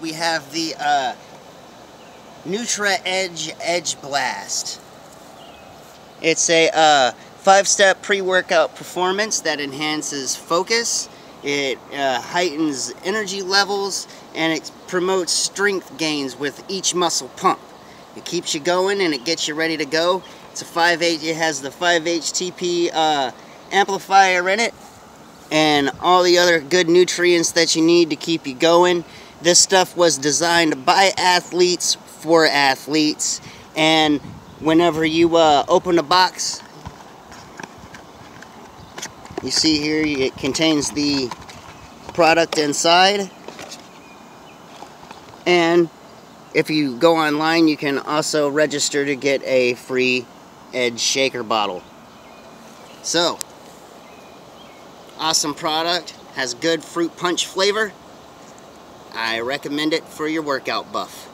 We have the uh, Nutra Edge Edge Blast. It's a uh, five-step pre-workout performance that enhances focus, it uh, heightens energy levels, and it promotes strength gains with each muscle pump. It keeps you going and it gets you ready to go. It's a 5H, it has the 5-HTP uh, amplifier in it and all the other good nutrients that you need to keep you going. This stuff was designed by athletes for athletes. And whenever you uh, open the box you see here it contains the product inside. And if you go online you can also register to get a free Edge shaker bottle. So awesome product has good fruit punch flavor I recommend it for your workout buff